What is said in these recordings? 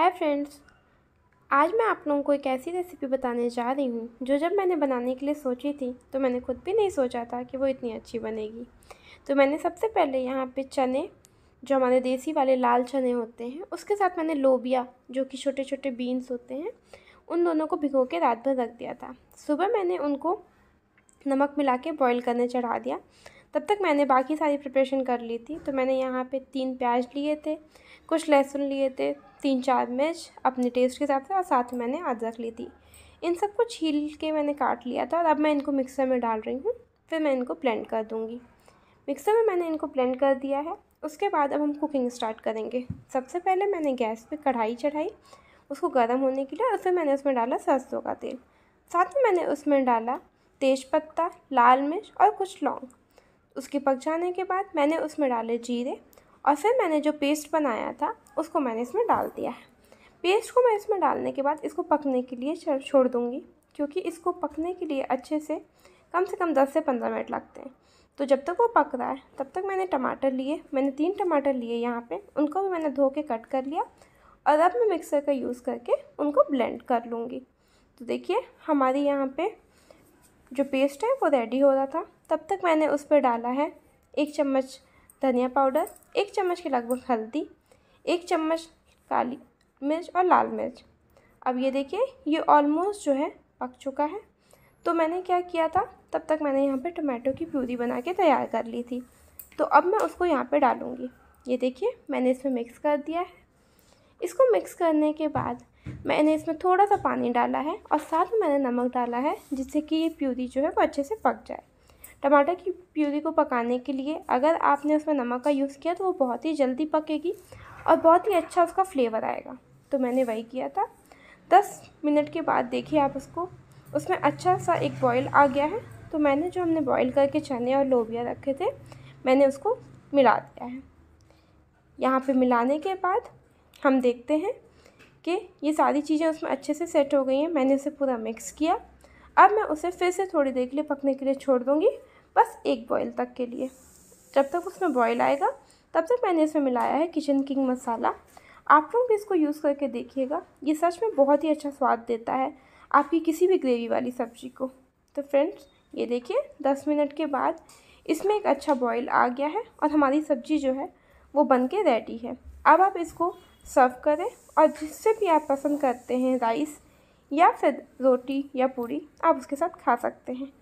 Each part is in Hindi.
हाय फ्रेंड्स आज मैं आप लोगों को एक ऐसी रेसिपी बताने जा रही हूँ, जो जब मैंने बनाने के लिए सोची थी तो मैंने खुद भी नहीं सोचा था कि वो इतनी अच्छी बनेगी। तो मैंने सबसे पहले यहाँ पे चने, जो हमारे देसी वाले लाल चने होते हैं, उसके साथ मैंने लोबिया, जो कि छोटे छोटे बीन्स होते हैं, उन दोनों को भिगो के रात भर रख दिया था। सुबह मैंने उनको नमक मिला के बॉयल करने चढ़ा दिया तब तक मैंने बाकी सारी प्रिपरेशन कर ली थी। तो मैंने यहाँ पे तीन प्याज लिए थे, कुछ लहसुन लिए थे, तीन चार मिर्च अपने टेस्ट के हिसाब से और साथ में मैंने अदरक ली थी। इन सबको छील के मैंने काट लिया था और अब मैं इनको मिक्सर में डाल रही हूँ, फिर मैं इनको ब्लेंड कर दूँगी। मिक्सर में मैंने इनको ब्लेंड कर दिया है, उसके बाद अब हम कुकिंग स्टार्ट करेंगे। सबसे पहले मैंने गैस पे कढ़ाई चढ़ाई, उसको गर्म होने के लिए और फिर मैंने उसमें डाला सरसों का तेल। साथ में मैंने उसमें डाला तेज़पत्ता, लाल मिर्च और कुछ लौंग। उसके पक जाने के बाद मैंने उसमें डाले जीरे और फिर मैंने जो पेस्ट बनाया था, उसको मैंने इसमें डाल दिया है। पेस्ट को मैं इसमें डालने के बाद इसको पकने के लिए छोड़ दूँगी, क्योंकि इसको पकने के लिए अच्छे से कम से कम दस से पंद्रह मिनट लगते हैं। तो जब तक वो पक रहा है, तब तक मैंने टमाटर लिए, मैंने तीन टमाटर लिए यहाँ पे, उनको भी मैंने धो के कट कर लिया और अब मैं मिक्सर का यूज़ करके उनको ब्लेंड कर लूँगी। तो देखिए, हमारी यहाँ पे जो पेस्ट है, वो रेडी हो रहा था। तब तक मैंने उस पर डाला है एक चम्मच धनिया पाउडर एक चम्मच के लगभग हल्दी, एक चम्मच काली मिर्च और लाल मिर्च। अब ये देखिए, ये ऑलमोस्ट जो है, पक चुका है। तो मैंने क्या किया था, तब तक मैंने यहाँ पे टमाटो की प्यूरी बना के तैयार कर ली थी। तो अब मैं उसको यहाँ पे डालूँगी। ये देखिए, मैंने इसमें मिक्स कर दिया है। इसको मिक्स करने के बाद मैंने इसमें थोड़ा सा पानी डाला है और साथ में मैंने नमक डाला है, जिससे कि ये प्यूरी जो है वो अच्छे से पक जाए। टमाटर की प्यूरी को पकाने के लिए अगर आपने उसमें नमक का यूज़ किया तो वो बहुत ही जल्दी पकेगी और बहुत ही अच्छा उसका फ्लेवर आएगा। तो मैंने वही किया था। दस मिनट के बाद देखिए आप उसको। उसमें अच्छा सा एक बॉयल आ गया है। तो मैंने जो हमने बॉयल करके चने और लोबिया रखे थे, मैंने उसको मिला दिया है। यहाँ पे मिलाने के बाद हम देखते हैं कि ये सारी चीज़ें उसमें अच्छे से सेट हो गई हैं। मैंने उसे पूरा मिक्स किया। अब मैं उसे फिर से थोड़ी देर के लिए पकने के लिए छोड़ दूँगी। बस एक बॉयल तक के लिए। जब तक उसमें बॉयल आएगा, तब तक मैंने इसमें मिलाया है किचन किंग मसाला। आप लोग भी इसको यूज़ करके देखिएगा। ये सच में बहुत ही अच्छा स्वाद देता है आपकी किसी भी ग्रेवी वाली सब्ज़ी को। तो फ्रेंड्स ये देखिए, दस मिनट के बाद इसमें एक अच्छा बॉयल आ गया है और हमारी सब्ज़ी जो है, वो बन के रेडी है। अब आप इसको सर्व करें और जिससे भी आप पसंद करते हैं राइस या फिर रोटी या पूरी आप उसके साथ खा सकते हैं।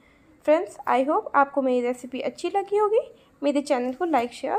फ्रेंड्स आई होप आपको मेरी रेसिपी अच्छी लगी होगी। मेरे चैनल को लाइक शेयर